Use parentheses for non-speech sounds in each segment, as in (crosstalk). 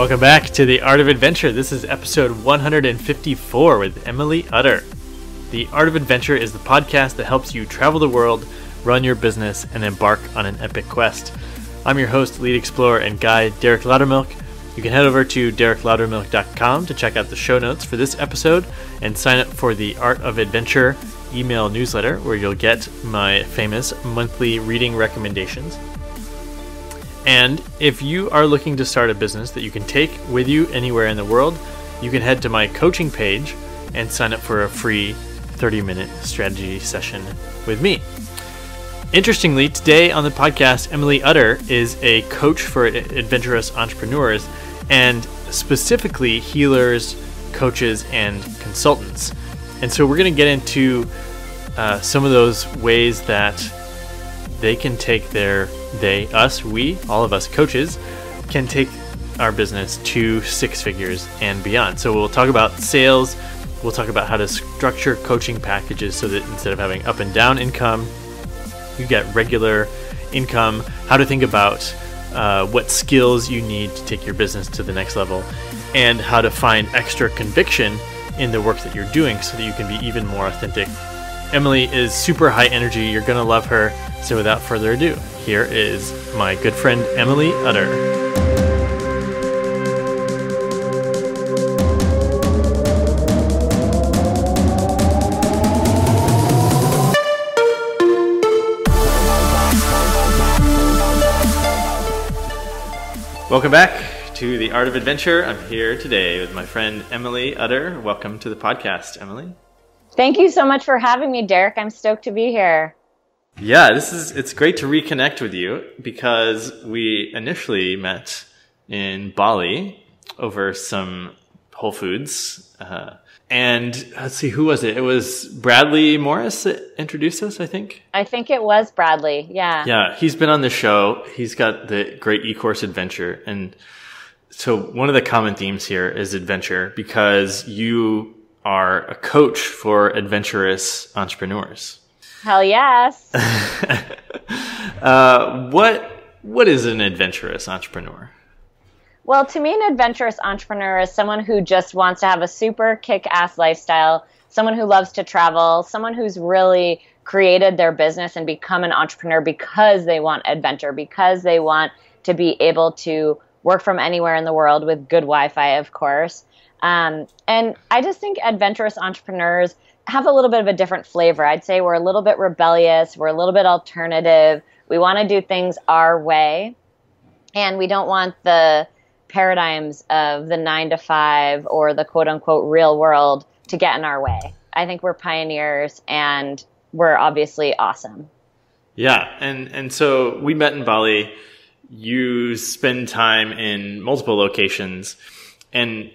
Welcome back to The Art of Adventure. This is episode 154 with Emily Utter. The Art of Adventure is the podcast that helps you travel the world, run your business, and embark on an epic quest. I'm your host, lead explorer, and guide, Derek Loudermilk. You can head over to derekloudermilk.com to check out the show notes for this episode and sign up for the Art of Adventure email newsletter where you'll get my famous monthly reading recommendations. And if you are looking to start a business that you can take with you anywhere in the world, you can head to my coaching page and sign up for a free 30 minute strategy session with me. Interestingly, today on the podcast, Emily Utter is a coach for adventurous entrepreneurs and specifically healers, coaches, and consultants. And so we're going to get into uh, some of those ways that they can take their they, us, we, all of us coaches, can take our business to six figures and beyond. So we'll talk about sales. We'll talk about how to structure coaching packages so that instead of having up and down income, you get regular income. How to think about uh, what skills you need to take your business to the next level, and how to find extra conviction in the work that you're doing so that you can be even more authentic. Emily is super high energy. You're going to love her. So without further ado, here is my good friend Emily Utter. Welcome back to the Art of Adventure. I'm here today with my friend Emily Utter. Welcome to the podcast, Emily. Thank you so much for having me, Derek. I'm stoked to be here. Yeah, this is it's great to reconnect with you because we initially met in Bali over some Whole Foods. Uh, and let's see, who was it? It was Bradley Morris that introduced us, I think. I think it was Bradley. Yeah. Yeah, he's been on the show. He's got the great e-course adventure. And so one of the common themes here is adventure because you are a coach for adventurous entrepreneurs. Hell yes. (laughs) uh, what what is an adventurous entrepreneur? Well, to me, an adventurous entrepreneur is someone who just wants to have a super kick ass lifestyle, someone who loves to travel, someone who's really created their business and become an entrepreneur because they want adventure, because they want to be able to work from anywhere in the world with good Wi Fi, of course. Um, and I just think adventurous entrepreneurs have a little bit of a different flavor. I'd say we're a little bit rebellious, we're a little bit alternative. We want to do things our way, and we don't want the paradigms of the nine to five or the quote unquote real world to get in our way. I think we're pioneers and we're obviously awesome. Yeah, and and so we met in Bali. You spend time in multiple locations, and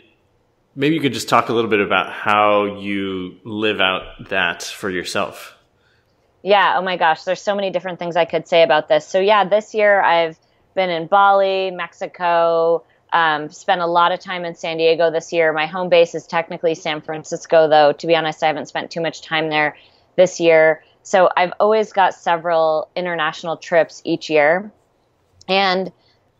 maybe you could just talk a little bit about how you live out that for yourself. Yeah, oh my gosh, there's so many different things I could say about this. So, yeah, this year I've been in Bali, Mexico, um, spent a lot of time in San Diego this year. My home base is technically San Francisco, though. To be honest, I haven't spent too much time there this year. So, I've always got several international trips each year. And,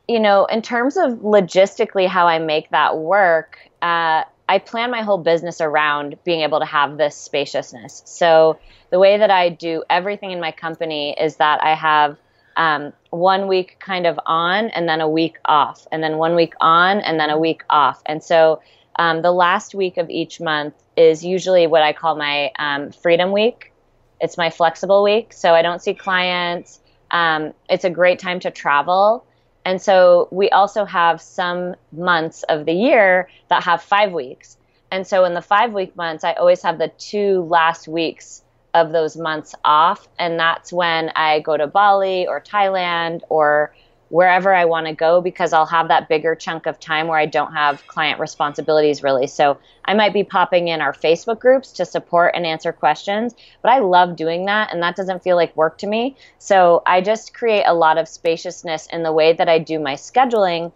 you know, in terms of logistically how I make that work, uh, I plan my whole business around being able to have this spaciousness. So the way that I do everything in my company is that I have um, one week kind of on and then a week off, and then one week on and then a week off. And so um, the last week of each month is usually what I call my um, freedom week. It's my flexible week. So I don't see clients. Um, it's a great time to travel. And so we also have some months of the year that have five weeks. And so in the five week months, I always have the two last weeks of those months off. And that's when I go to Bali or Thailand or wherever I want to go because I'll have that bigger chunk of time where I don't have client responsibilities really. So I might be popping in our Facebook groups to support and answer questions, but I love doing that and that doesn't feel like work to me. So I just create a lot of spaciousness in the way that I do my scheduling.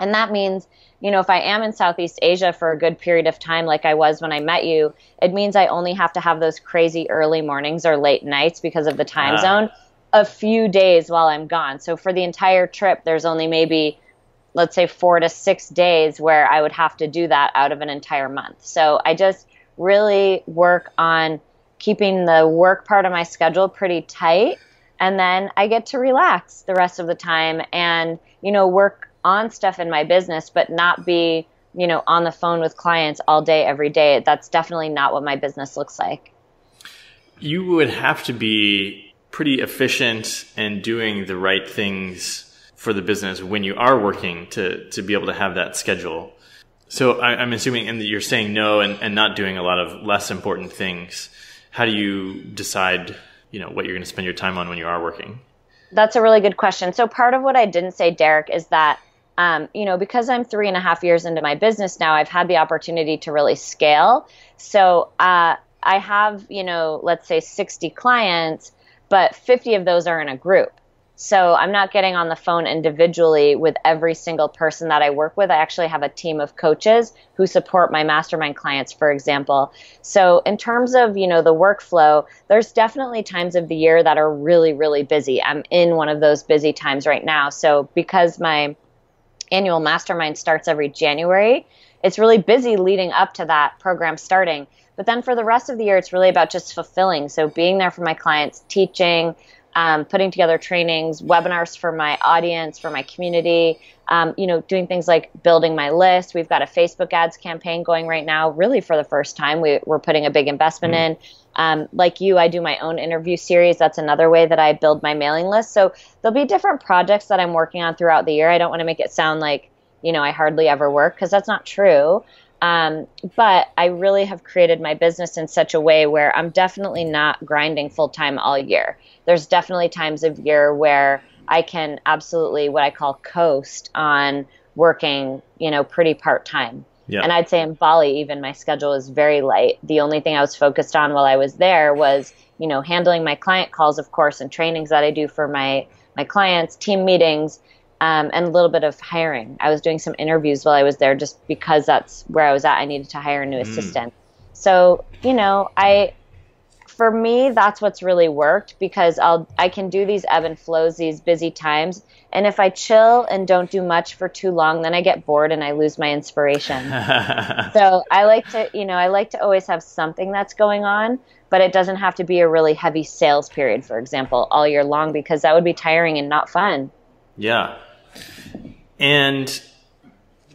And that means, you know, if I am in Southeast Asia for a good period of time, like I was when I met you, it means I only have to have those crazy early mornings or late nights because of the time uh. zone a few days while I'm gone. So for the entire trip, there's only maybe let's say four to six days where I would have to do that out of an entire month. So I just really work on keeping the work part of my schedule pretty tight. And then I get to relax the rest of the time and, you know, work on stuff in my business, but not be, you know, on the phone with clients all day, every day. That's definitely not what my business looks like. You would have to be pretty efficient and doing the right things for the business when you are working to to be able to have that schedule. So I, am assuming, and you're saying no and, and not doing a lot of less important things. How do you decide, you know, what you're going to spend your time on when you are working? That's a really good question. So part of what I didn't say, Derek, is that um, you know, because I'm three and a half years into my business now, I've had the opportunity to really scale. So uh, I have, you know, let's say 60 clients, but 50 of those are in a group. So I'm not getting on the phone individually with every single person that I work with. I actually have a team of coaches who support my mastermind clients, for example. So in terms of, you know, the workflow, there's definitely times of the year that are really, really busy. I'm in one of those busy times right now. So because my annual mastermind starts every January, it's really busy leading up to that program starting. But then for the rest of the year, it's really about just fulfilling. So being there for my clients, teaching, um, putting together trainings, webinars for my audience, for my community, um, you know, doing things like building my list. We've got a Facebook ads campaign going right now, really for the first time. We, are putting a big investment mm. in. Um, like you, I do my own interview series. That's another way that I build my mailing list. So there'll be different projects that I'm working on throughout the year. I don't want to make it sound like, you know, I hardly ever work because that's not true. Um, but I really have created my business in such a way where I'm definitely not grinding full time all year. There's definitely times of year where I can absolutely what I call coast on working, you know, pretty part time. Yeah. And I'd say in Bali, even my schedule is very light. The only thing I was focused on while I was there was, you know, handling my client calls, of course, and trainings that I do for my my clients, team meetings, um, and a little bit of hiring. I was doing some interviews while I was there just because that's where I was at. I needed to hire a new mm. assistant. So, you know, I for me that's what's really worked because I'll I can do these ebb and flows, these busy times, and if I chill and don't do much for too long, then I get bored and I lose my inspiration. (laughs) so, I like to, you know, I like to always have something that's going on, but it doesn't have to be a really heavy sales period, for example, all year long because that would be tiring and not fun. Yeah. And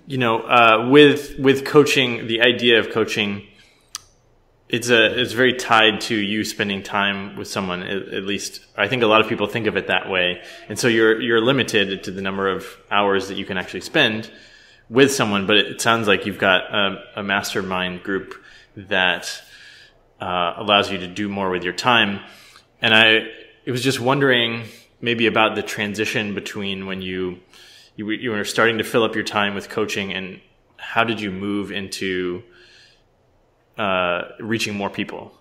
you know, uh, with with coaching, the idea of coaching, it's a it's very tied to you spending time with someone. At, at, least I think a lot of people think of it that way. And so you're you're limited to the number of hours that you can actually spend with someone. But it, sounds like you've got a, a mastermind group that uh, allows you to do more with your time. And I it was just wondering maybe about the transition between when you you, you were starting to fill up your time with coaching and how did you move into uh, reaching more people?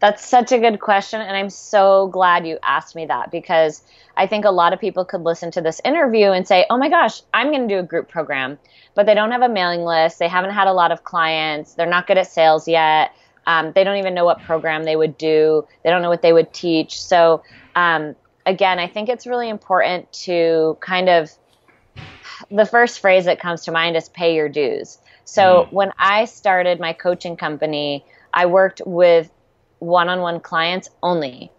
That's such a good question. And I'm so glad you asked me that because I think a lot of people could listen to this interview and say, oh my gosh, I'm going to do a group program. But they don't have a mailing list. They haven't had a lot of clients. They're not good at sales yet. Um, they don't even know what program they would do. They don't know what they would teach. So, um, again, I think it's really important to kind of the first phrase that comes to mind is pay your dues. So mm. when I started my coaching company, I worked with one on one clients only.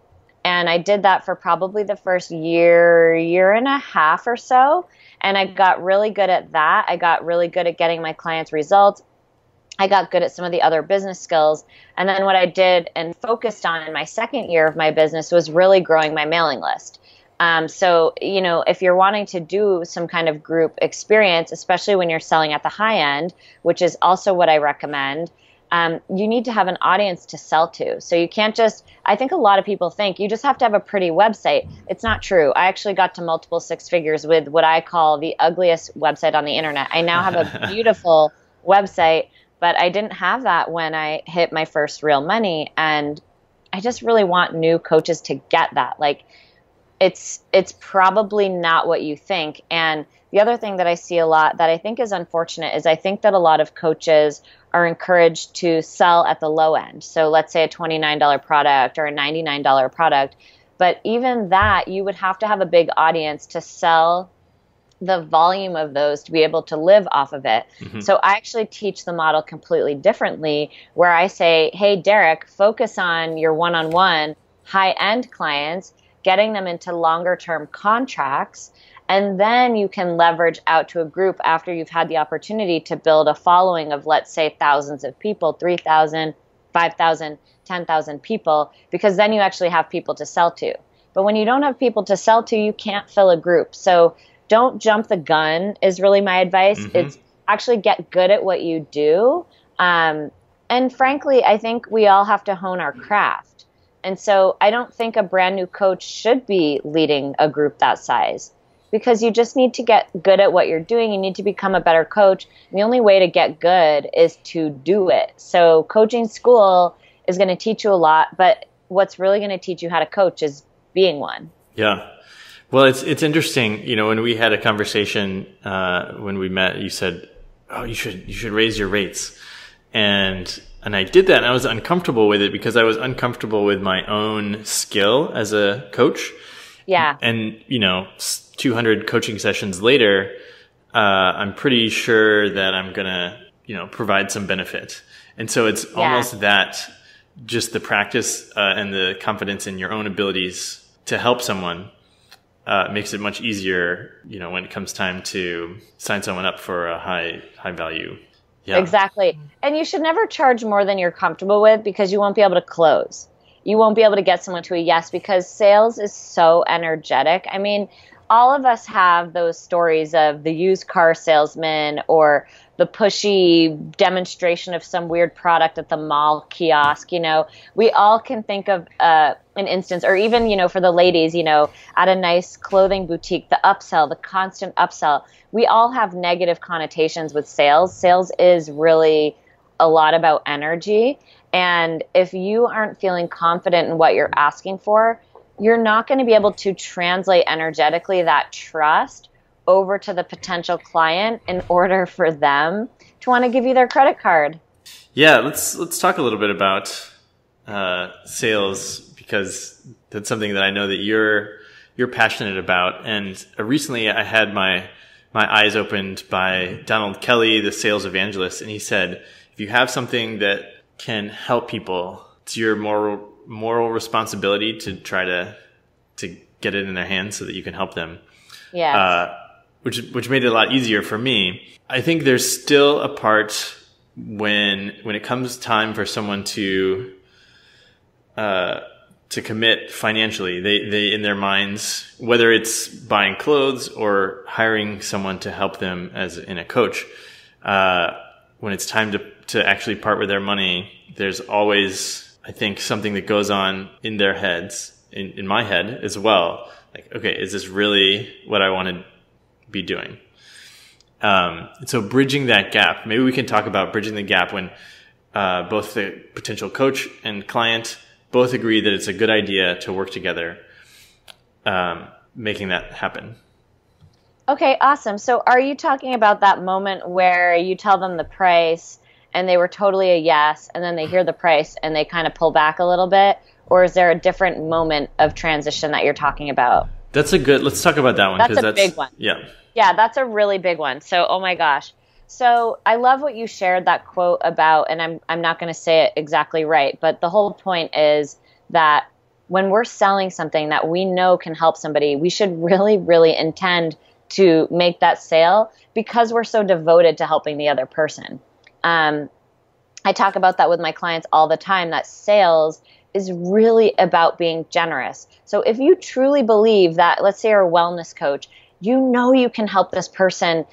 And I did that for probably the first year, year and a half or so. And I got really good at that. I got really good at getting my clients results. I got good at some of the other business skills. And then what I did and focused on in my second year of my business was really growing my mailing list. Um, so, you know, if you're wanting to do some kind of group experience, especially when you're selling at the high end, which is also what I recommend, um, you need to have an audience to sell to. So you can't just, I think a lot of people think you just have to have a pretty website. It's not true. I actually got to multiple six figures with what I call the ugliest website on the internet. I now have a (laughs) beautiful website but I didn't have that when I hit my first real money. And I just really want new coaches to get that. Like, it's it's probably not what you think. And the other thing that I see a lot that I think is unfortunate is I think that a lot of coaches are encouraged to sell at the low end. So let's say a $29 product or a $99 product. But even that, you would have to have a big audience to sell the volume of those to be able to live off of it. Mm-hmm. So I actually teach the model completely differently where I say, "Hey Derek, focus on your one-on-one high-end clients, getting them into longer-term contracts." And then you can leverage out to a group after you've had the opportunity to build a following of, let's say, thousands of people 3,000, 5,000, 10,000 people, because then you actually have people to sell to. But when you don't have people to sell to, you can't fill a group. So don't jump the gun, is really my advice. Mm-hmm. It's actually get good at what you do. Um, and frankly, I think we all have to hone our craft. And so I don't think a brand new coach should be leading a group that size because you just need to get good at what you're doing. You need to become a better coach. And the only way to get good is to do it. So, coaching school is going to teach you a lot, but what's really going to teach you how to coach is being one. Yeah. Well, it's it's interesting. You know, when we had a conversation uh, when we met, you said, "Oh, you should you should raise your rates," and and I did that, and I was uncomfortable with it because I was uncomfortable with my own skill as a coach. Yeah. And you know, 200 coaching sessions later, uh, I'm pretty sure that I'm gonna you know provide some benefit, and so it's yeah. almost that just the practice uh, and the confidence in your own abilities to help someone uh, makes it much easier, you know, when it comes time to sign someone up for a high high value. Yeah. Exactly. And you should never charge more than you're comfortable with because you won't be able to close. You won't be able to get someone to a yes because sales is so energetic. I mean, all of us have those stories of the used car salesman or the pushy demonstration of some weird product at the mall kiosk. You know, we all can think of uh, an instance, or even, you know, for the ladies, you know, at a nice clothing boutique, the upsell, the constant upsell. We all have negative connotations with sales. Sales is really a lot about energy. And if you aren't feeling confident in what you're asking for, you're not going to be able to translate energetically that trust over to the potential client in order for them to want to give you their credit card. Yeah, let's let's talk a little bit about uh, sales because that's something that I know that you're you're passionate about. And uh, recently, I had my my eyes opened by Donald Kelly, the sales evangelist, and he said, if you have something that can help people, it's your moral moral responsibility to try to to get it in their hands so that you can help them. Yeah. Uh, which which made it a lot easier for me. I think there's still a part when when it comes time for someone to uh, to commit financially. They they in their minds, whether it's buying clothes or hiring someone to help them as in a coach, uh, when it's time to to actually part with their money, there's always I think something that goes on in their heads, in, in my head as well. Like, okay, is this really what I want to be doing. Um, so bridging that gap, maybe we can talk about bridging the gap when uh, both the potential coach and client both agree that it's a good idea to work together, um, making that happen. Okay, awesome. So are you talking about that moment where you tell them the price and they were totally a yes, and then they hear the price and they kind of pull back a little bit? Or is there a different moment of transition that you're talking about? That's a good. Let's talk about that one. That's a that's, big one. Yeah. Yeah, that's a really big one. So, oh my gosh. So I love what you shared that quote about, and I'm I'm not going to say it exactly right, but the whole point is that when we're selling something that we know can help somebody, we should really, really intend to make that sale because we're so devoted to helping the other person. Um, I talk about that with my clients all the time. That sales is really about being generous. So if you truly believe that, let's say you're a wellness coach, you know you can help this person,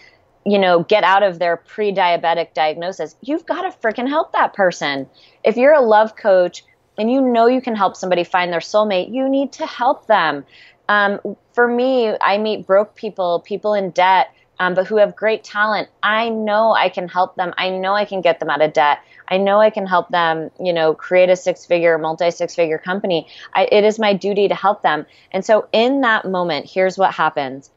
you know, get out of their pre-diabetic diagnosis. You've got to freaking help that person. If you're a love coach and you know you can help somebody find their soulmate, you need to help them. Um, for me, I meet broke people, people in debt, um, but who have great talent. I know I can help them. I know I can get them out of debt. I know I can help them, you know, create a six figure, multi six figure company. I, it is my duty to help them. And so in that moment, here's what happens.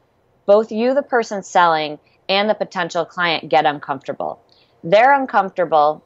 Both you, the person selling, and the potential client get uncomfortable. They're uncomfortable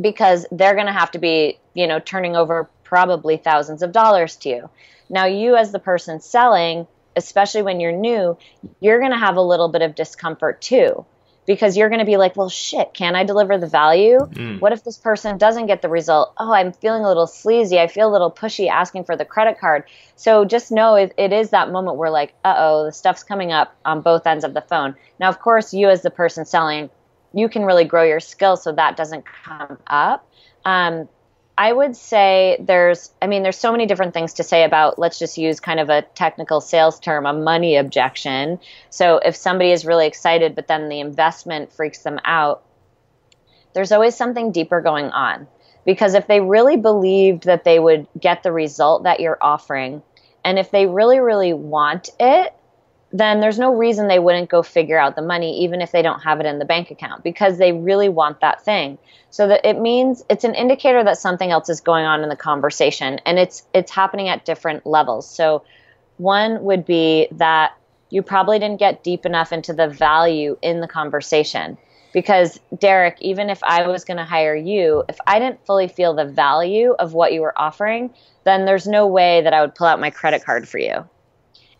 because they're going to have to be, you know, turning over probably thousands of dollars to you. Now, you as the person selling, especially when you're new, you're going to have a little bit of discomfort too because you're going to be like, well, shit, can I deliver the value? Mm. What if this person doesn't get the result? Oh, I'm feeling a little sleazy. I feel a little pushy asking for the credit card. So just know it, it is that moment where, like, uh oh, the stuff's coming up on both ends of the phone. Now, of course, you as the person selling, you can really grow your skills so that doesn't come up. Um, I would say there's, I mean, there's so many different things to say about, let's just use kind of a technical sales term, a money objection. So if somebody is really excited, but then the investment freaks them out, there's always something deeper going on. Because if they really believed that they would get the result that you're offering, and if they really, really want it, then there's no reason they wouldn't go figure out the money even if they don't have it in the bank account because they really want that thing. So that it means it's an indicator that something else is going on in the conversation and it's it's happening at different levels. So one would be that you probably didn't get deep enough into the value in the conversation. Because Derek, even if I was going to hire you, if I didn't fully feel the value of what you were offering, then there's no way that I would pull out my credit card for you.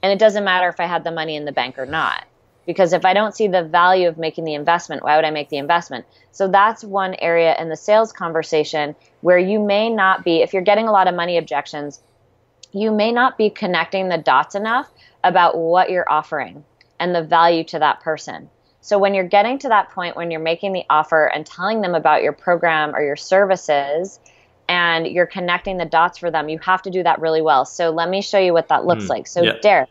And it doesn't matter if I had the money in the bank or not. Because if I don't see the value of making the investment, why would I make the investment? So that's one area in the sales conversation where you may not be, if you're getting a lot of money objections, you may not be connecting the dots enough about what you're offering and the value to that person. So when you're getting to that point when you're making the offer and telling them about your program or your services, and you're connecting the dots for them, you have to do that really well. So let me show you what that looks mm, like. So, yeah. Derek,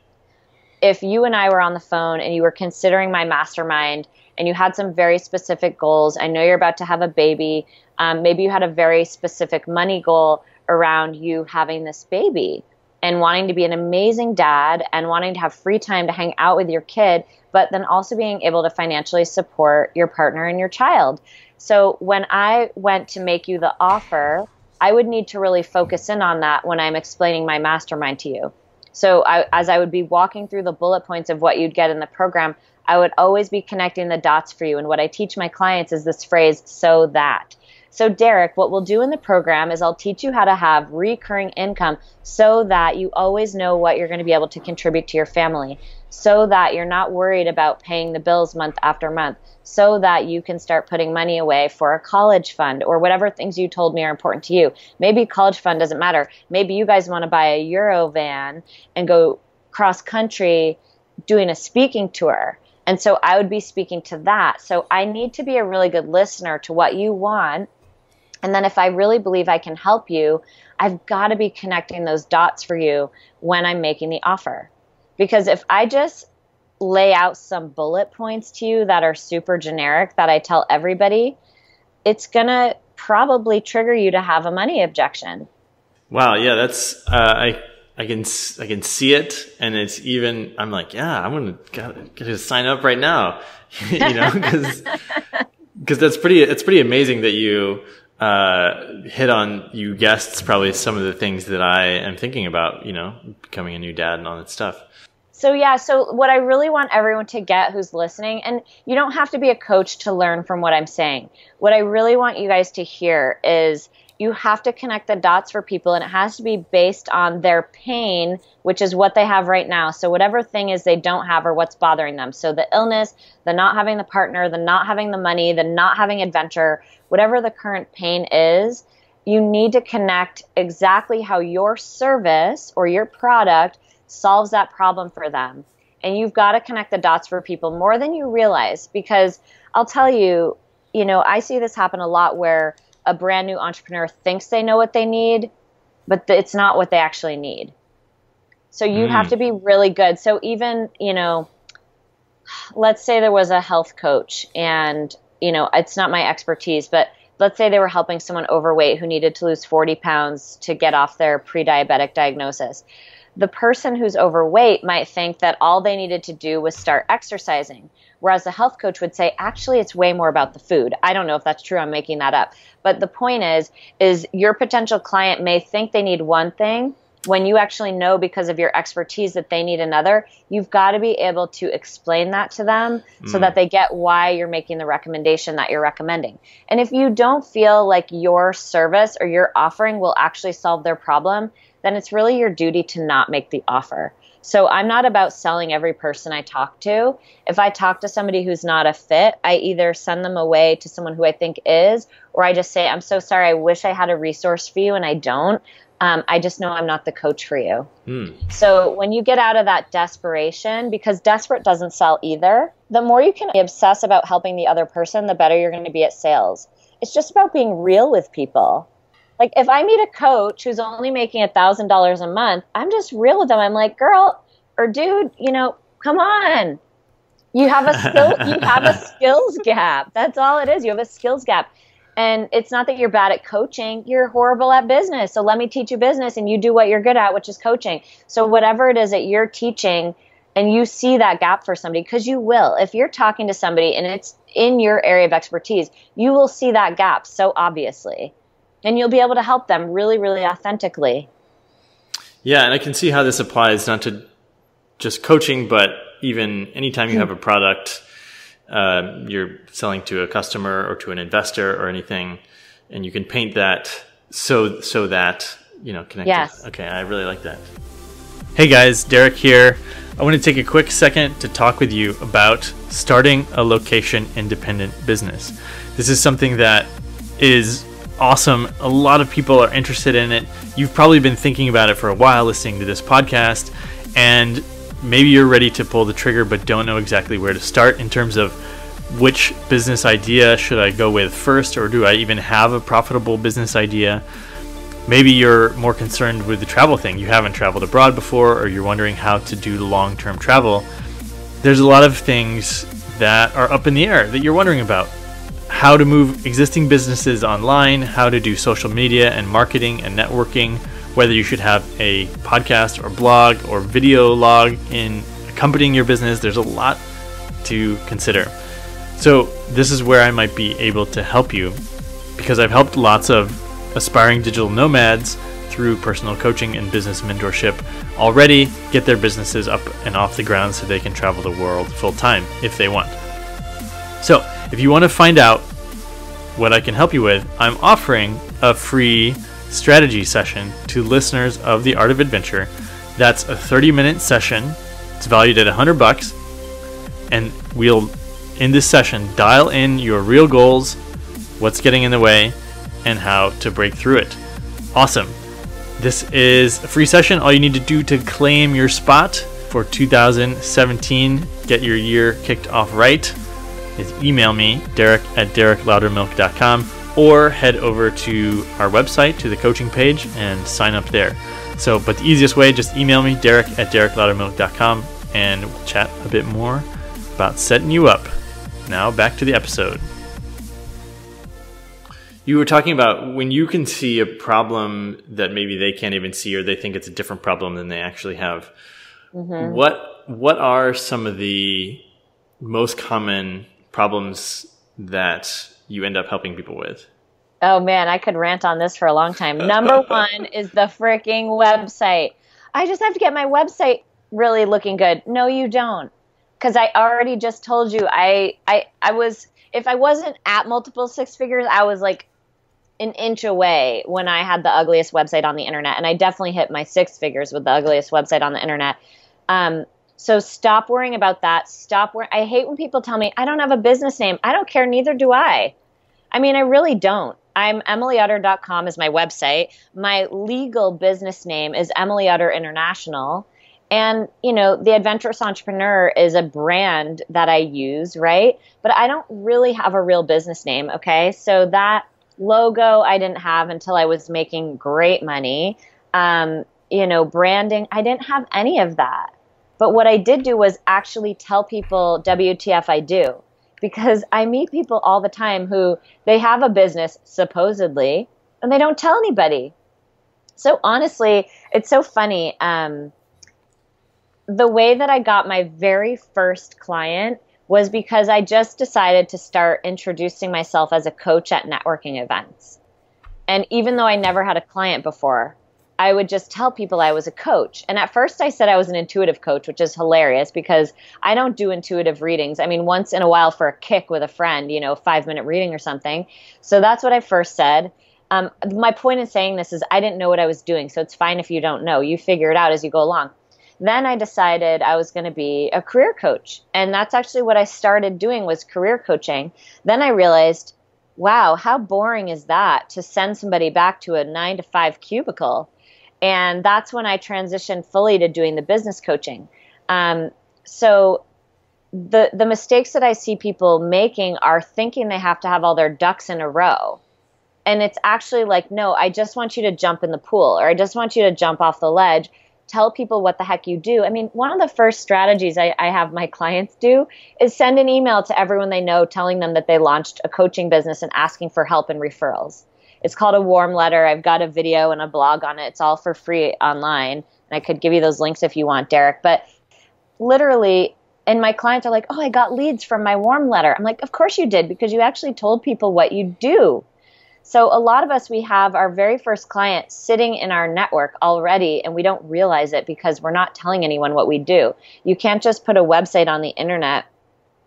if you and I were on the phone and you were considering my mastermind and you had some very specific goals, I know you're about to have a baby. Um, maybe you had a very specific money goal around you having this baby and wanting to be an amazing dad and wanting to have free time to hang out with your kid, but then also being able to financially support your partner and your child. So when I went to make you the offer, I would need to really focus in on that when I'm explaining my mastermind to you. So I, as I would be walking through the bullet points of what you'd get in the program, I would always be connecting the dots for you. And what I teach my clients is this phrase, so that. So, Derek, what we'll do in the program is I'll teach you how to have recurring income so that you always know what you're going to be able to contribute to your family, so that you're not worried about paying the bills month after month, so that you can start putting money away for a college fund or whatever things you told me are important to you. Maybe college fund doesn't matter. Maybe you guys want to buy a Euro van and go cross country doing a speaking tour. And so I would be speaking to that. So I need to be a really good listener to what you want. And then if I really believe I can help you, I've got to be connecting those dots for you when I'm making the offer. Because if I just lay out some bullet points to you that are super generic that I tell everybody, it's going to probably trigger you to have a money objection. Wow, yeah, that's uh, I I can I can see it, and it's even I'm like, yeah, I'm gonna got to sign up right now, (laughs) you know, because because (laughs) that's pretty it's pretty amazing that you uh, hit on you guests probably some of the things that I am thinking about, you know, becoming a new dad and all that stuff. So yeah, so what I really want everyone to get who's listening, and you don't have to be a coach to learn from what I'm saying. What I really want you guys to hear is you have to connect the dots for people and it has to be based on their pain, which is what they have right now. So whatever thing is they don't have or what's bothering them. So the illness, the not having the partner, the not having the money, the not having adventure, whatever the current pain is, you need to connect exactly how your service or your product solves that problem for them. And you've got to connect the dots for people more than you realize because I'll tell you, you know, I see this happen a lot where a brand new entrepreneur thinks they know what they need, but it's not what they actually need. So you mm. have to be really good. So even, you know, let's say there was a health coach and, you know, it's not my expertise, but let's say they were helping someone overweight who needed to lose 40 pounds to get off their pre diabetic diagnosis the person who's overweight might think that all they needed to do was start exercising. Whereas the health coach would say, actually, it's way more about the food. I don't know if that's true. I'm making that up. But the point is, is your potential client may think they need one thing when you actually know because of your expertise that they need another. You've got to be able to explain that to them mm. so that they get why you're making the recommendation that you're recommending. And if you don't feel like your service or your offering will actually solve their problem, then it's really your duty to not make the offer. So I'm not about selling every person I talk to. If I talk to somebody who's not a fit, I either send them away to someone who I think is, or I just say, I'm so sorry, I wish I had a resource for you and I don't. Um, I just know I'm not the coach for you. Mm. So when you get out of that desperation, because desperate doesn't sell either, the more you can obsess about helping the other person, the better you're going to be at sales. It's just about being real with people. Like if I meet a coach who's only making a thousand dollars a month, I'm just real with them. I'm like, girl or dude, you know, come on. You have a skill you have a (laughs) skills gap. That's all it is. You have a skills gap. And it's not that you're bad at coaching, you're horrible at business. So let me teach you business and you do what you're good at, which is coaching. So whatever it is that you're teaching and you see that gap for somebody, because you will. If you're talking to somebody and it's in your area of expertise, you will see that gap so obviously. And you'll be able to help them really, really authentically. Yeah, and I can see how this applies not to just coaching, but even anytime you have a product uh, you're selling to a customer or to an investor or anything, and you can paint that so so that you know connected. Yes. Okay, I really like that. Hey guys, Derek here. I want to take a quick second to talk with you about starting a location independent business. This is something that is awesome. A lot of people are interested in it. You've probably been thinking about it for a while listening to this podcast, and maybe you're ready to pull the trigger but don't know exactly where to start in terms of which business idea should I go with first, or do I even have a profitable business idea? Maybe you're more concerned with the travel thing. You haven't traveled abroad before, or you're wondering how to do long term travel. There's a lot of things that are up in the air that you're wondering about. How to move existing businesses online, how to do social media and marketing and networking, whether you should have a podcast or blog or video log in accompanying your business. There's a lot to consider. So, this is where I might be able to help you because I've helped lots of aspiring digital nomads through personal coaching and business mentorship already get their businesses up and off the ground so they can travel the world full time if they want. So, if you want to find out what I can help you with, I'm offering a free strategy session to listeners of The Art of Adventure. That's a 30 minute session. It's valued at 100 bucks. And we'll, in this session, dial in your real goals, what's getting in the way, and how to break through it. Awesome. This is a free session. All you need to do to claim your spot for 2017, get your year kicked off right, is email me, derek at derekloudermilk.com or head over to our website to the coaching page and sign up there. So, but the easiest way, just email me, Derek at derekloudermilk.com, and we'll chat a bit more about setting you up. Now, back to the episode. You were talking about when you can see a problem that maybe they can't even see, or they think it's a different problem than they actually have. Mm-hmm. What What are some of the most common problems that you end up helping people with? Oh man, I could rant on this for a long time. Number (laughs) one is the freaking website. I just have to get my website really looking good. No, you don't. Because I already just told you I, I I was if I wasn't at multiple six figures, I was like an inch away when I had the ugliest website on the internet. And I definitely hit my six figures with the ugliest website on the internet. Um, so stop worrying about that. Stop worrying. I hate when people tell me I don't have a business name. I don't care. Neither do I. I mean, I really don't. I'm emilyutter.com is my website. My legal business name is Emily Utter International. And, you know, the adventurous entrepreneur is a brand that I use, right? But I don't really have a real business name, okay? So that logo I didn't have until I was making great money. Um, you know, branding, I didn't have any of that. But what I did do was actually tell people WTF I do because I meet people all the time who they have a business supposedly and they don't tell anybody. So honestly, it's so funny. Um, the way that I got my very first client was because I just decided to start introducing myself as a coach at networking events. And even though I never had a client before, I would just tell people I was a coach. And at first I said I was an intuitive coach, which is hilarious because I don't do intuitive readings. I mean, once in a while for a kick with a friend, you know, five minute reading or something. So that's what I first said. Um, my point in saying this is I didn't know what I was doing. So it's fine if you don't know. You figure it out as you go along. Then I decided I was going to be a career coach. And that's actually what I started doing was career coaching. Then I realized, wow, how boring is that to send somebody back to a 9 to 5 cubicle? And that's when I transitioned fully to doing the business coaching. Um, so the the mistakes that I see people making are thinking they have to have all their ducks in a row. And it's actually like, no, I just want you to jump in the pool or I just want you to jump off the ledge. Tell people what the heck you do. I mean, one of the first strategies I, I have my (laughs) clients do is send an email to everyone they know telling them that they launched a coaching business and asking for help and referrals. It's called a warm letter. I've got a video and a blog on it. It's all for free online. And I could give you those links if you want, Derek. But literally, and my clients are like, oh, I got leads from my warm letter. I'm like, of course you did, because you actually told people what you do. So a lot of us, we have our very first client sitting in our network already, and we don't realize it because we're not telling anyone what we do. You can't just put a website on the internet.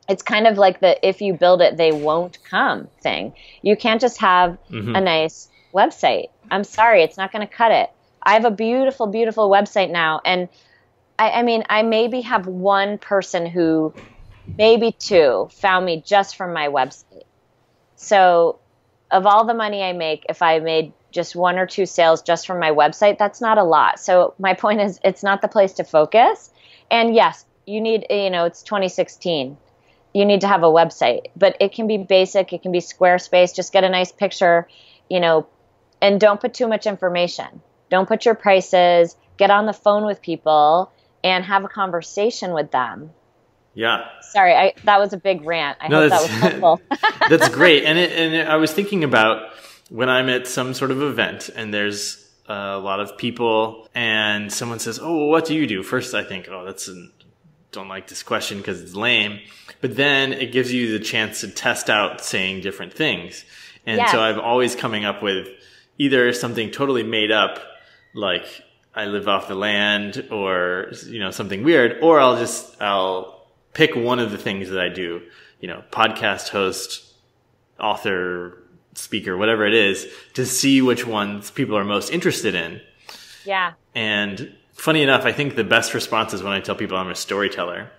It's kind of like the if you build it, they won't come thing. You can't just have mm-hmm. a nice website. I'm sorry, it's not going to cut it. I have a beautiful, beautiful website now, and I, I mean, I maybe have one person who, maybe two, found me just from my website. So, of all the money I make, if I made just one or two sales just from my website, that's not a lot. So, my point is, it's not the place to focus. And yes, you need, you know, it's 2016. You need to have a website, but it can be basic. It can be Squarespace. Just get a nice picture, you know, and don't put too much information. Don't put your prices. Get on the phone with people and have a conversation with them. Yeah. Sorry, I, that was a big rant. I no, hope that was (laughs) helpful. (laughs) that's (laughs) great. And, it, and I was thinking about when I'm at some sort of event and there's a lot of people and someone says, "Oh, well, what do you do?" First, I think, "Oh, that's an, don't like this question because it's lame." But then it gives you the chance to test out saying different things. And yes. so I've always coming up with either something totally made up, like I live off the land or, you know, something weird, or I'll just, I'll pick one of the things that I do, you know, podcast host, author, speaker, whatever it is, to see which ones people are most interested in. Yeah. And funny enough, I think the best response is when I tell people I'm a storyteller.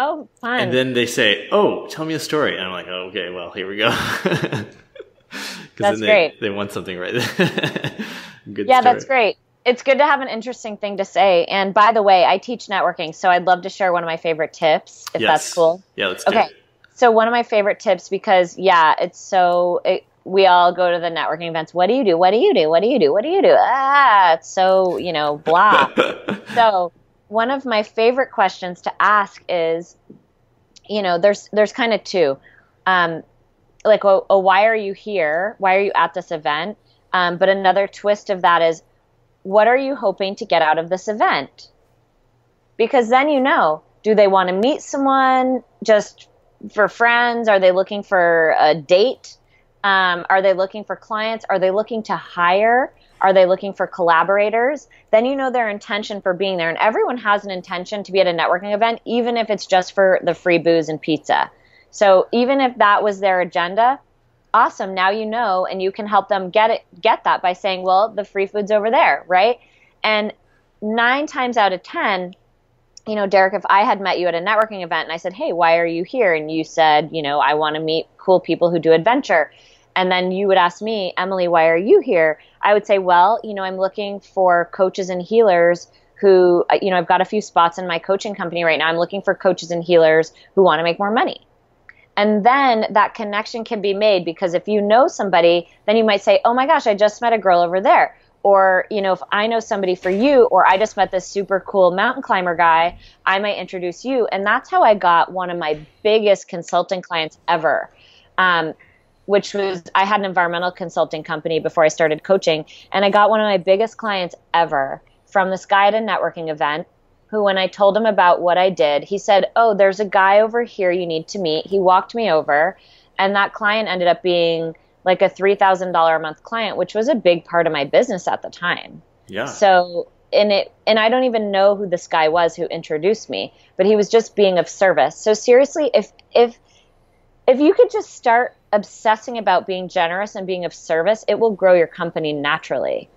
Oh, fun. And then they say, Oh, tell me a story. And I'm like, oh, okay, well, here we go. (laughs) that's they, great. They want something right (laughs) Good yeah, story. that's great it's good to have an interesting thing to say. And by the way, I teach networking, so I'd love to share one of my favorite tips if yes. that's cool. Yeah, let's okay. So one of my favorite tips because yeah, it's so it, we all go to the networking events. What do you do? What do you do? What do you do? What do you do? Ah, it's so, you know, blah. (laughs) so, one of my favorite questions to ask is you know, there's there's kind of two. Um, like, oh, oh, why are you here? Why are you at this event? Um, but another twist of that is, what are you hoping to get out of this event? Because then you know, do they want to meet someone just for friends? Are they looking for a date? Um, are they looking for clients? Are they looking to hire? Are they looking for collaborators? Then you know their intention for being there. And everyone has an intention to be at a networking event, even if it's just for the free booze and pizza. So even if that was their agenda, awesome now you know and you can help them get it get that by saying well the free food's over there right and nine times out of ten you know derek if i had met you at a networking event and i said hey why are you here and you said you know i want to meet cool people who do adventure and then you would ask me emily why are you here i would say well you know i'm looking for coaches and healers who you know i've got a few spots in my coaching company right now i'm looking for coaches and healers who want to make more money and then that connection can be made because if you know somebody, then you might say, oh my gosh, I just met a girl over there. Or, you know, if I know somebody for you, or I just met this super cool mountain climber guy, I might introduce you. And that's how I got one of my biggest consulting clients ever. Um, which was I had an environmental consulting company before I started coaching, and I got one of my biggest clients ever from this guy at a networking event who, when I told him about what I did, he said, Oh, there's a guy over here you need to meet. He walked me over, and that client ended up being like a $3,000 a month client, which was a big part of my business at the time. Yeah. So, and it, and I don't even know who this guy was who introduced me, but he was just being of service. So seriously, if, if, if you could just start obsessing about being generous and being of service, it will grow your company naturally.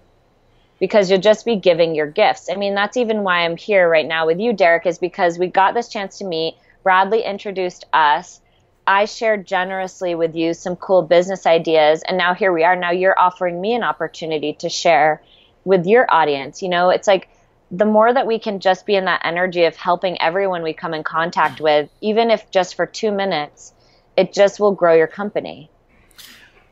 because you'll just be giving your gifts. I mean, that's even why I'm here right now with you, Derek, is because we got this chance to meet. Bradley introduced us. I shared generously with you some cool business ideas, and now here we are. Now you're offering me an opportunity to share with your audience. You know, it's like the more that we can just be in that energy of helping everyone we come in contact with, even if just for two minutes, it just will grow your company.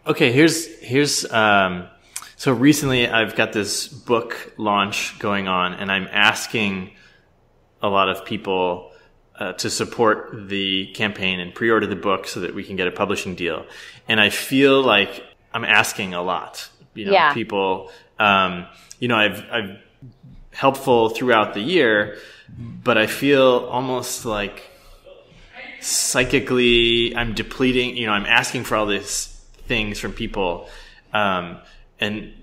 Okay, here's here's um, so recently I've got this book launch going on, and I'm asking a lot of people uh, to support the campaign and pre-order the book so that we can get a publishing deal. And I feel like I'm asking a lot. You know, yeah. people. Um, you know, I've I've helpful throughout the year, but I feel almost like psychically I'm depleting. You know, I'm asking for all these things from people, um, and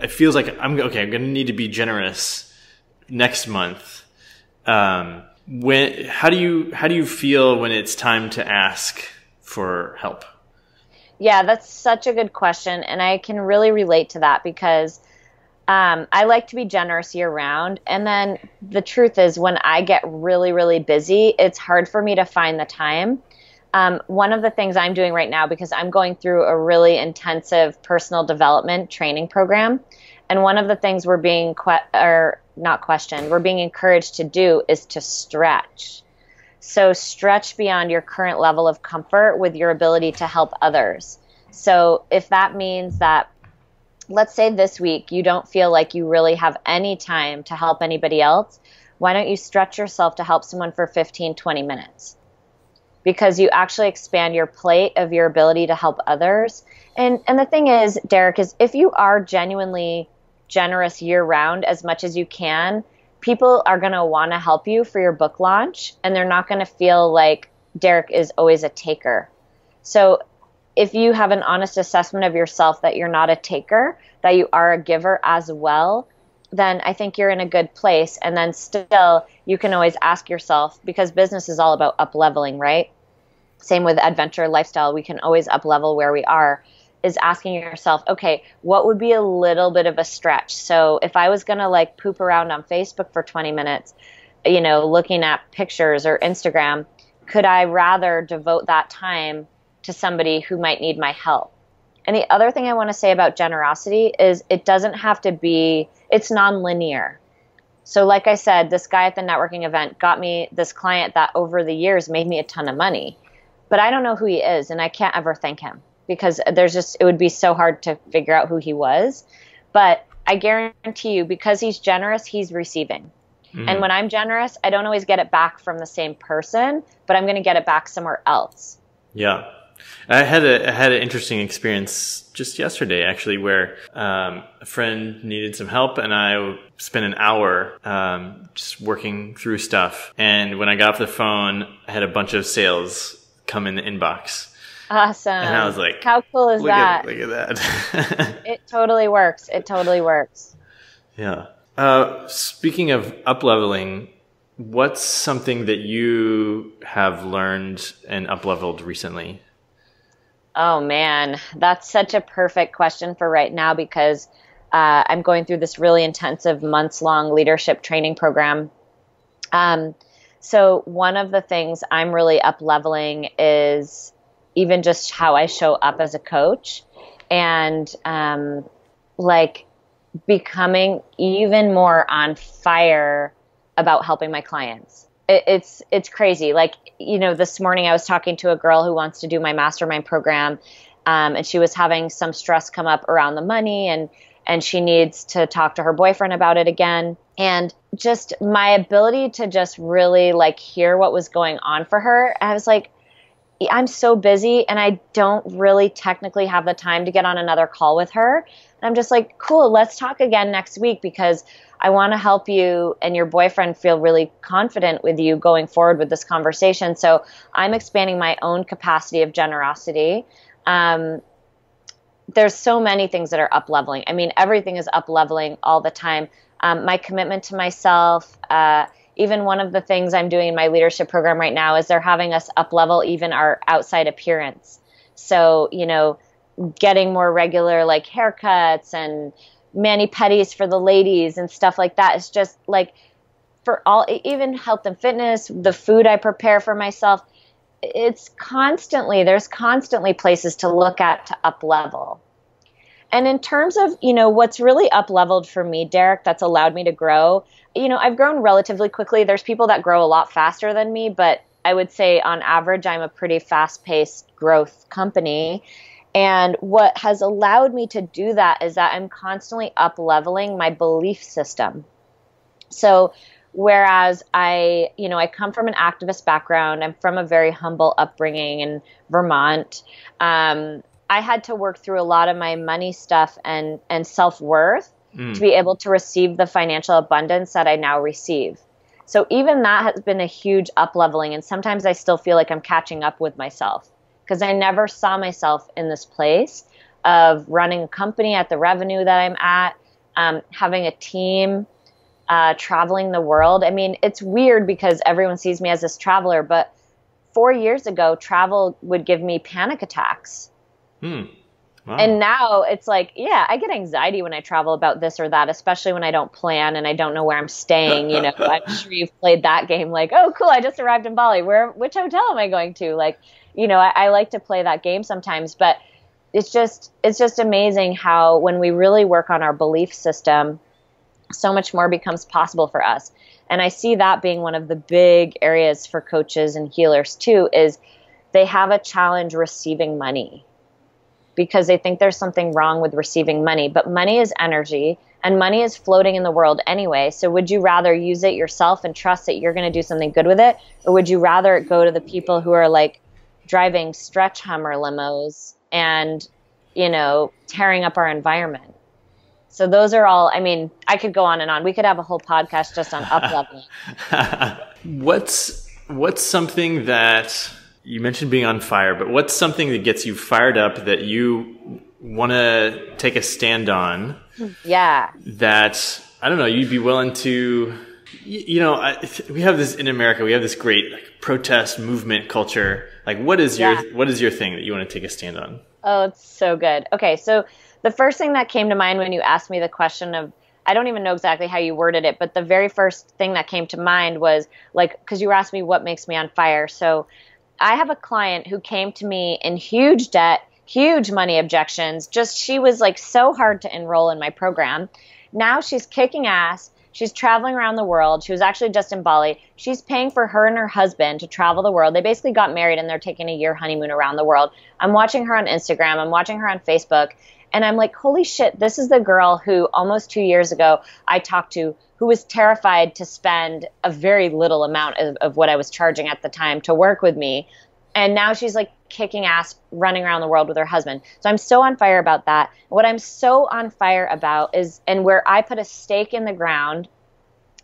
it feels like I'm okay. I'm going to need to be generous next month. Um, when how do you how do you feel when it's time to ask for help? Yeah, that's such a good question, and I can really relate to that because um, I like to be generous year round. And then the truth is, when I get really, really busy, it's hard for me to find the time. Um, one of the things I'm doing right now, because I'm going through a really intensive personal development training program, and one of the things we're being que- or not questioned, we're being encouraged to do is to stretch. So stretch beyond your current level of comfort with your ability to help others. So if that means that let's say this week you don't feel like you really have any time to help anybody else, why don't you stretch yourself to help someone for 15, 20 minutes? because you actually expand your plate of your ability to help others. And and the thing is, Derek, is if you are genuinely generous year round as much as you can, people are going to want to help you for your book launch and they're not going to feel like Derek is always a taker. So if you have an honest assessment of yourself that you're not a taker, that you are a giver as well, then I think you're in a good place. And then still, you can always ask yourself because business is all about up leveling, right? Same with adventure lifestyle. We can always up level where we are. Is asking yourself, okay, what would be a little bit of a stretch? So if I was gonna like poop around on Facebook for 20 minutes, you know, looking at pictures or Instagram, could I rather devote that time to somebody who might need my help? And the other thing I want to say about generosity is it doesn't have to be, it's nonlinear. So, like I said, this guy at the networking event got me this client that over the years made me a ton of money. But I don't know who he is, and I can't ever thank him because there's just, it would be so hard to figure out who he was. But I guarantee you, because he's generous, he's receiving. Mm. And when I'm generous, I don't always get it back from the same person, but I'm going to get it back somewhere else. Yeah. I had a I had an interesting experience just yesterday, actually, where um, a friend needed some help, and I spent an hour um, just working through stuff. And when I got off the phone, I had a bunch of sales come in the inbox. Awesome. And I was like, "How cool is look that? At, look at that." (laughs) it totally works. It totally works. Yeah. Uh, speaking of up leveling, what's something that you have learned and up leveled recently? Oh man, that's such a perfect question for right now because uh, I'm going through this really intensive months long leadership training program. Um, so one of the things I'm really up leveling is even just how I show up as a coach and um, like becoming even more on fire about helping my clients it's it's crazy. Like you know, this morning I was talking to a girl who wants to do my mastermind program, um, and she was having some stress come up around the money, and and she needs to talk to her boyfriend about it again. And just my ability to just really like hear what was going on for her, I was like, I'm so busy and I don't really technically have the time to get on another call with her. And I'm just like, cool, let's talk again next week because I want to help you and your boyfriend feel really confident with you going forward with this conversation. So I'm expanding my own capacity of generosity. Um, there's so many things that are up leveling. I mean, everything is up leveling all the time. Um, my commitment to myself, uh, even one of the things I'm doing in my leadership program right now is they're having us up level even our outside appearance. So, you know, getting more regular like haircuts and mani pedis for the ladies and stuff like that. It's just like for all, even health and fitness, the food I prepare for myself. It's constantly, there's constantly places to look at to up level. And in terms of, you know, what's really up leveled for me, Derek, that's allowed me to grow, you know, I've grown relatively quickly. There's people that grow a lot faster than me, but I would say on average, I'm a pretty fast paced growth company. And what has allowed me to do that is that I'm constantly up leveling my belief system. So, whereas I, you know, I come from an activist background, I'm from a very humble upbringing in Vermont. Um, I had to work through a lot of my money stuff and and self worth mm. to be able to receive the financial abundance that I now receive. So even that has been a huge up leveling, and sometimes I still feel like I'm catching up with myself because I never saw myself in this place of running a company at the revenue that I'm at, um, having a team, uh, traveling the world. I mean, it's weird because everyone sees me as this traveler, but four years ago, travel would give me panic attacks. Hmm. Wow. And now it's like, yeah, I get anxiety when I travel about this or that, especially when I don't plan and I don't know where I'm staying. You know, I'm (laughs) sure you've played that game. Like, oh, cool, I just arrived in Bali. Where, which hotel am I going to? Like, you know, I, I like to play that game sometimes, but it's just, it's just amazing how when we really work on our belief system, so much more becomes possible for us. And I see that being one of the big areas for coaches and healers too. Is they have a challenge receiving money because they think there's something wrong with receiving money. But money is energy and money is floating in the world anyway. So would you rather use it yourself and trust that you're going to do something good with it? Or would you rather it go to the people who are like driving stretch Hummer limos and, you know, tearing up our environment? So those are all, I mean, I could go on and on. We could have a whole podcast just on up (laughs) leveling. what's, what's something that you mentioned being on fire, but what's something that gets you fired up that you want to take a stand on? Yeah. That I don't know. You'd be willing to. You know, I, we have this in America. We have this great like protest movement culture. Like, what is your yeah. what is your thing that you want to take a stand on? Oh, it's so good. Okay, so the first thing that came to mind when you asked me the question of I don't even know exactly how you worded it, but the very first thing that came to mind was like, because you were asking me what makes me on fire. So I have a client who came to me in huge debt, huge money objections. Just she was like so hard to enroll in my program. Now she's kicking ass. She's traveling around the world. She was actually just in Bali. She's paying for her and her husband to travel the world. They basically got married and they're taking a year honeymoon around the world. I'm watching her on Instagram. I'm watching her on Facebook. And I'm like, holy shit, this is the girl who almost two years ago I talked to who was terrified to spend a very little amount of, of what I was charging at the time to work with me. And now she's like kicking ass running around the world with her husband. So I'm so on fire about that. What I'm so on fire about is, and where I put a stake in the ground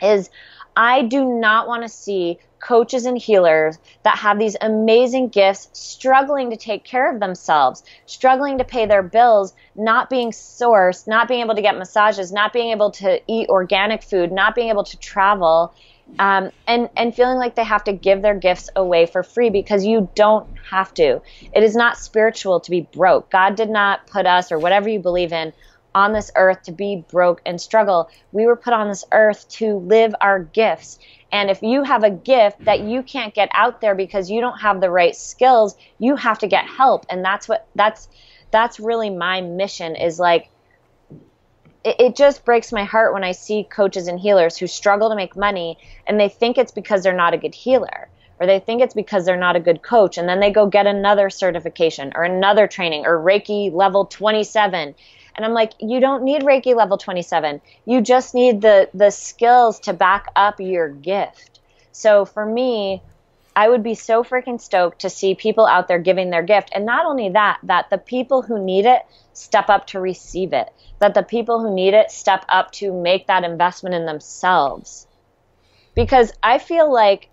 is I do not want to see coaches and healers that have these amazing gifts struggling to take care of themselves, struggling to pay their bills, not being sourced, not being able to get massages, not being able to eat organic food, not being able to travel. Um, and and feeling like they have to give their gifts away for free because you don't have to. It is not spiritual to be broke. God did not put us or whatever you believe in on this earth to be broke and struggle. We were put on this earth to live our gifts. And if you have a gift that you can't get out there because you don't have the right skills, you have to get help. And that's what that's that's really my mission is like it, it just breaks my heart when I see coaches and healers who struggle to make money and they think it's because they're not a good healer or they think it's because they're not a good coach and then they go get another certification or another training or Reiki level 27 and I'm like, you don't need Reiki level 27. You just need the the skills to back up your gift. So for me, I would be so freaking stoked to see people out there giving their gift. And not only that, that the people who need it step up to receive it. That the people who need it step up to make that investment in themselves. Because I feel like,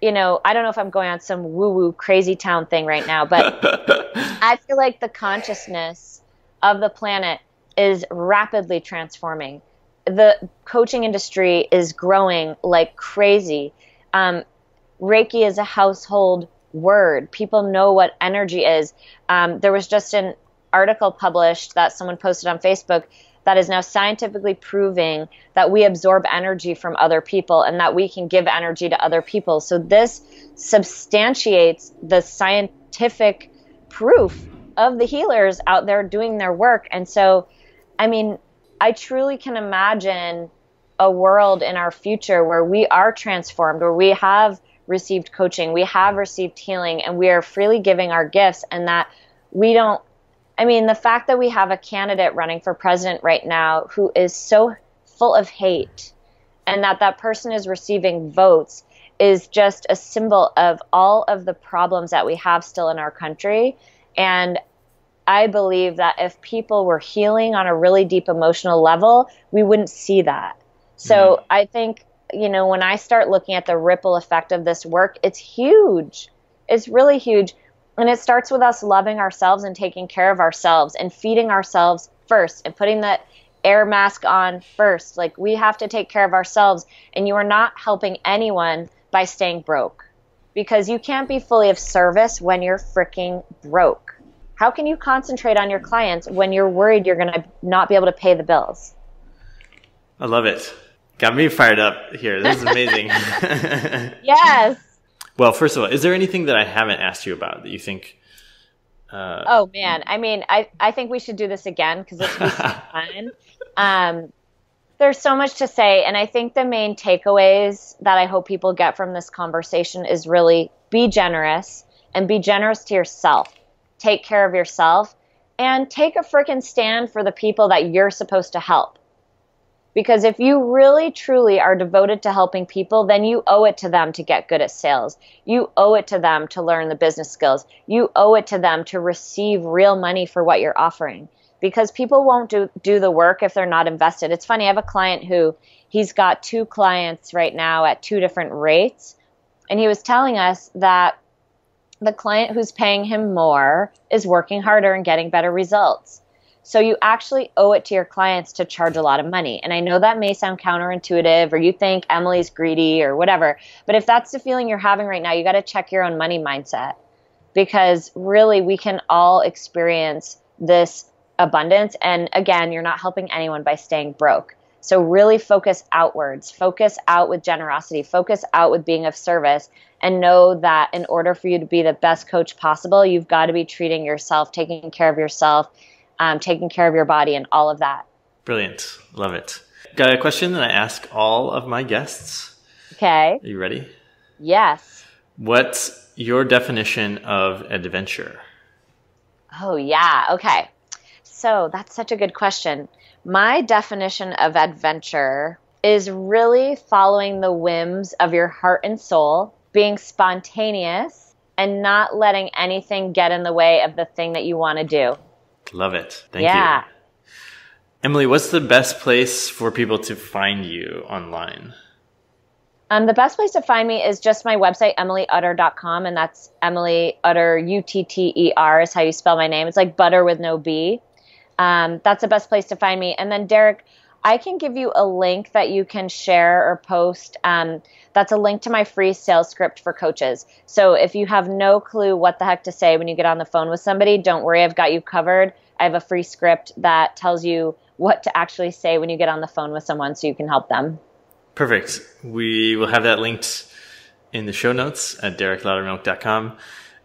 you know, I don't know if I'm going on some woo woo crazy town thing right now, but (laughs) I feel like the consciousness of the planet is rapidly transforming. The coaching industry is growing like crazy. Um, Reiki is a household word. People know what energy is. Um, there was just an article published that someone posted on Facebook that is now scientifically proving that we absorb energy from other people and that we can give energy to other people. So this substantiates the scientific proof of the healers out there doing their work. And so, I mean, I truly can imagine a world in our future where we are transformed, where we have received coaching, we have received healing, and we are freely giving our gifts, and that we don't I mean, the fact that we have a candidate running for president right now who is so full of hate and that that person is receiving votes is just a symbol of all of the problems that we have still in our country. And I believe that if people were healing on a really deep emotional level, we wouldn't see that. So mm-hmm. I think, you know, when I start looking at the ripple effect of this work, it's huge. It's really huge. And it starts with us loving ourselves and taking care of ourselves and feeding ourselves first and putting that air mask on first. Like we have to take care of ourselves. And you are not helping anyone by staying broke because you can't be fully of service when you're freaking broke. How can you concentrate on your clients when you're worried you're going to not be able to pay the bills? I love it. Got me fired up here. This is amazing. (laughs) (laughs) yes. Well, first of all, is there anything that I haven't asked you about that you think? Uh, oh man, I mean, I I think we should do this again because it's so (laughs) fun. Um, there's so much to say, and I think the main takeaways that I hope people get from this conversation is really be generous and be generous to yourself. Take care of yourself and take a freaking stand for the people that you're supposed to help. Because if you really truly are devoted to helping people, then you owe it to them to get good at sales. You owe it to them to learn the business skills. You owe it to them to receive real money for what you're offering. Because people won't do, do the work if they're not invested. It's funny, I have a client who he's got two clients right now at two different rates. And he was telling us that the client who's paying him more is working harder and getting better results. So you actually owe it to your clients to charge a lot of money. And I know that may sound counterintuitive or you think Emily's greedy or whatever, but if that's the feeling you're having right now, you got to check your own money mindset because really we can all experience this abundance. And again, you're not helping anyone by staying broke. So really focus outwards, focus out with generosity, focus out with being of service, and know that in order for you to be the best coach possible, you've got to be treating yourself, taking care of yourself, um, taking care of your body, and all of that. Brilliant. Love it. Got a question that I ask all of my guests. Okay. Are you ready? Yes. What's your definition of adventure? Oh, yeah. Okay. So that's such a good question. My definition of adventure is really following the whims of your heart and soul, being spontaneous, and not letting anything get in the way of the thing that you want to do. Love it. Thank yeah. you. Emily, what's the best place for people to find you online? Um, the best place to find me is just my website, emilyutter.com, and that's Emily Utter, U T T E R is how you spell my name. It's like butter with no B. Um, that's the best place to find me. And then, Derek, I can give you a link that you can share or post. Um, that's a link to my free sales script for coaches. So if you have no clue what the heck to say when you get on the phone with somebody, don't worry, I've got you covered. I have a free script that tells you what to actually say when you get on the phone with someone so you can help them. Perfect. We will have that linked in the show notes at derekloudermilk.com.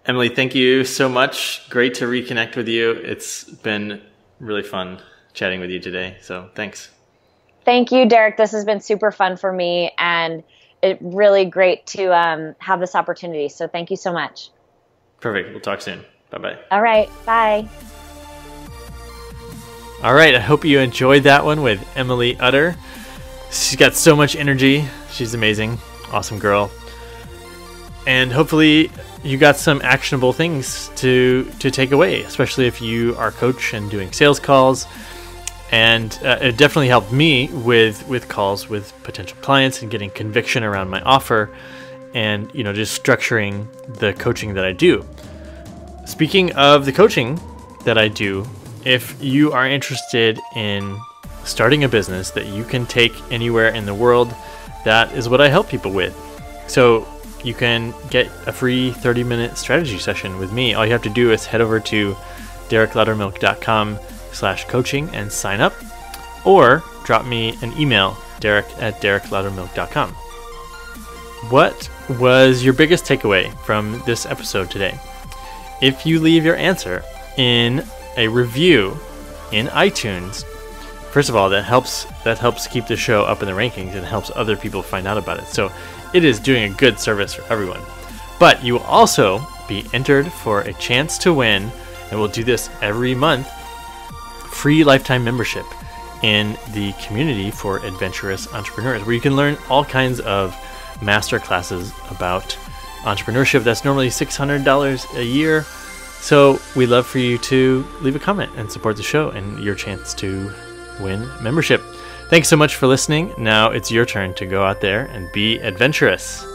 Emily, thank you so much. Great to reconnect with you. It's been really fun chatting with you today. So thanks. Thank you, Derek. This has been super fun for me. And it really great to um, have this opportunity. So thank you so much. Perfect. We'll talk soon. Bye bye. All right. Bye. All right. I hope you enjoyed that one with Emily Utter. She's got so much energy. She's amazing. Awesome girl. And hopefully you got some actionable things to to take away, especially if you are a coach and doing sales calls and uh, it definitely helped me with with calls with potential clients and getting conviction around my offer and you know just structuring the coaching that I do. Speaking of the coaching that I do, if you are interested in starting a business that you can take anywhere in the world, that is what I help people with. So you can get a free 30 minute strategy session with me. All you have to do is head over to derekloudermilk.com slash coaching and sign up. or drop me an email, derek at derekloudermilk.com. What was your biggest takeaway from this episode today? If you leave your answer in a review in iTunes, first of all, that helps that helps keep the show up in the rankings and helps other people find out about it. So it is doing a good service for everyone. But you will also be entered for a chance to win, and we'll do this every month, free lifetime membership in the community for adventurous entrepreneurs, where you can learn all kinds of master classes about entrepreneurship. That's normally $600 a year. So we'd love for you to leave a comment and support the show and your chance to win membership. Thanks so much for listening. Now it's your turn to go out there and be adventurous.